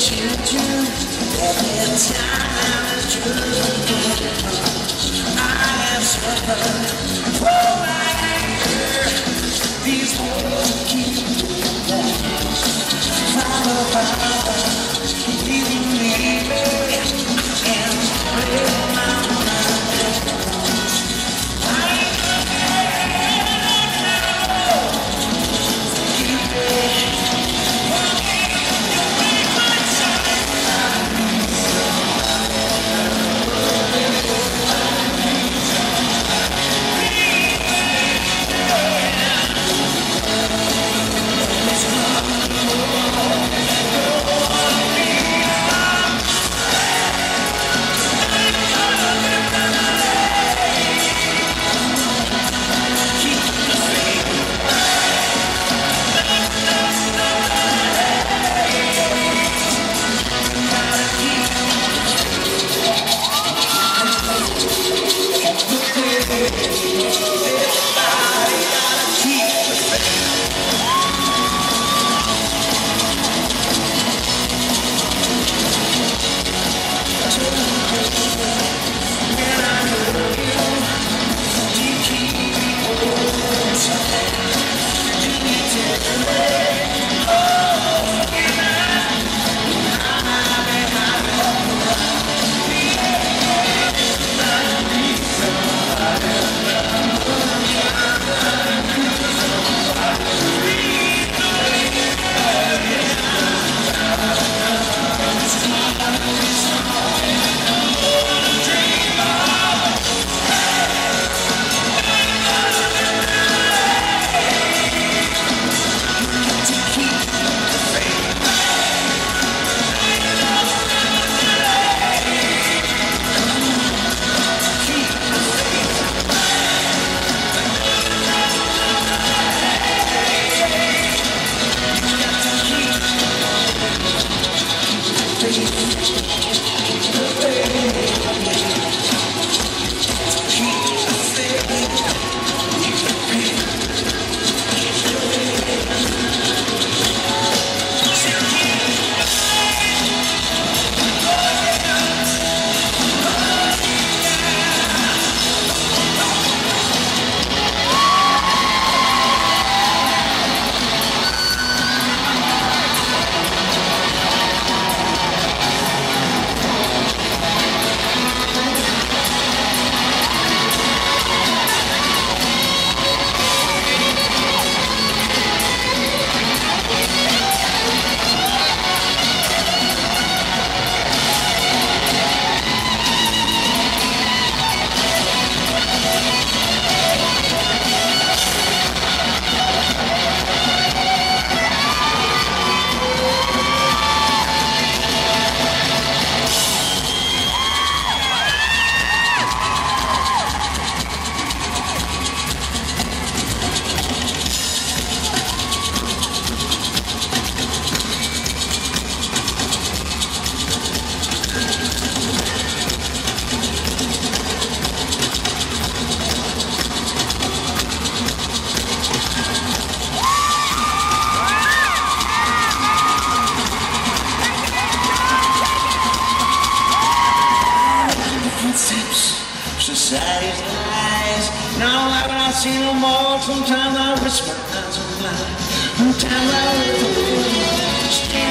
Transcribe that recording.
children. Every time society's lies. Now I've not seen no more. Sometimes I whisper I fly. Sometimes I look